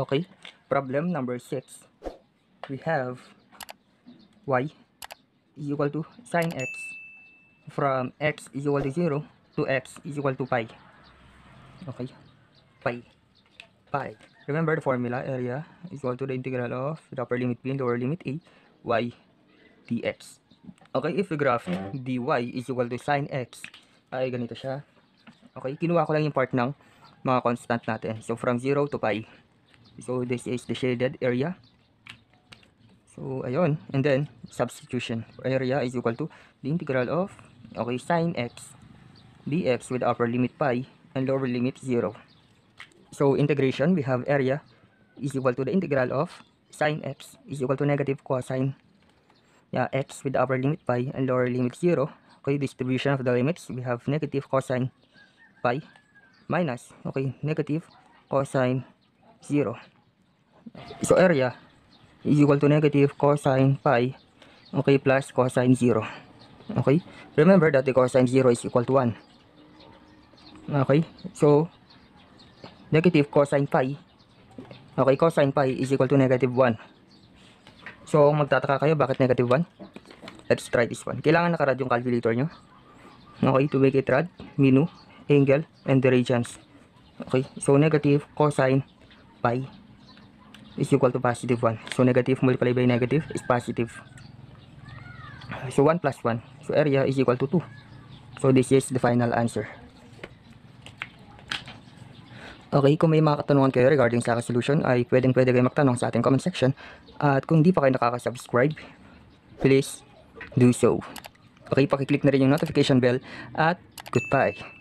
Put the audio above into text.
Okay, problem number 6. We have y is equal to sine x from x is equal to 0 to x is equal to pi. Okay, pi. Pi. Remember the formula, area is equal to the integral of the upper limit b and lower limit a, y dx. Okay, if we graph dy is equal to sine x, ay ganito siya. Okay, kinuha ko lang yung part ng mga constant natin. So, from 0 to pi. So, this is the shaded area. So, ayun. And then, substitution. Area is equal to the integral of, okay, sine x dx with upper limit pi and lower limit 0. So, integration, we have area is equal to the integral of sine x is equal to negative cosine yeah, x with upper limit pi and lower limit 0. Okay, distribution of the limits, we have negative cosine pi minus, okay, negative cosine 0. So, area is equal to negative cosine pi, okay, plus cosine 0. Okay, remember that the cosine 0 is equal to 1. Okay, so, negative cosine pi, okay, cosine pi is equal to negative 1. So, magtataka kayo, bakit negative 1? Let's try this one. Kailangan nakarad yung calculator nyo. Okay, to make it rad, minu, angle, and the radians. Okay, so negative cosine pi is equal to positive 1. So, negative multiplied by negative is positive. So, 1 plus 1. So, area is equal to 2. So, this is the final answer. Okay, kung may mga katanungan kayo regarding sa solution ay pwedeng pwede kayo magtanong sa ating comment section. At kung di pa kayo nakaka-subscribe, please do so. Okay, pakiclick na rin yung notification bell at goodbye.